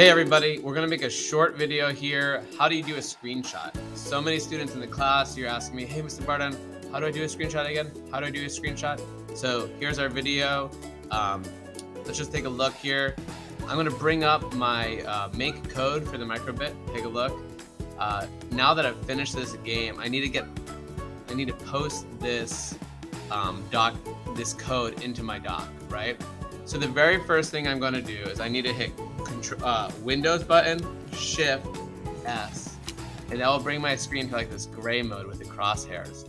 Hey everybody, we're gonna make a short video here. How do you do a screenshot? So many students in the class, you're asking me, hey Mr. Bahrdunn, how do I do a screenshot again? How do I do a screenshot? So here's our video. Um, let's just take a look here. I'm gonna bring up my uh, MakeCode for the micro:bit. Take a look. Uh, now that I've finished this game, I need to get, I need to post this um, doc, this code into my doc, right? So the very first thing I'm gonna do is I need to hit control, uh, Windows button, Shift, S, and that will bring my screen to like this gray mode with the crosshairs.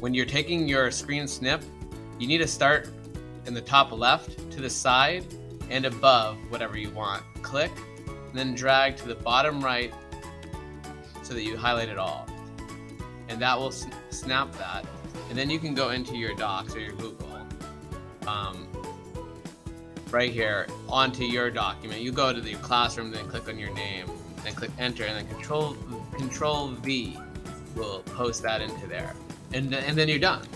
When you're taking your screen snip, you need to start in the top left to the side and above whatever you want. Click, then drag to the bottom right so that you highlight it all. And that will snap that. And then you can go into your Docs or your Google. Um, right here onto your document. You go to the classroom, then click on your name, then click enter, and then control control V will post that into there. And, and then you're done.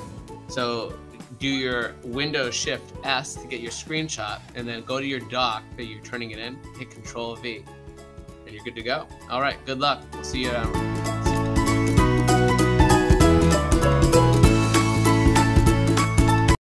So do your Windows Shift S to get your screenshot, and then go to your doc that you're turning it in, hit Control V, and you're good to go. All right, good luck. We'll see you.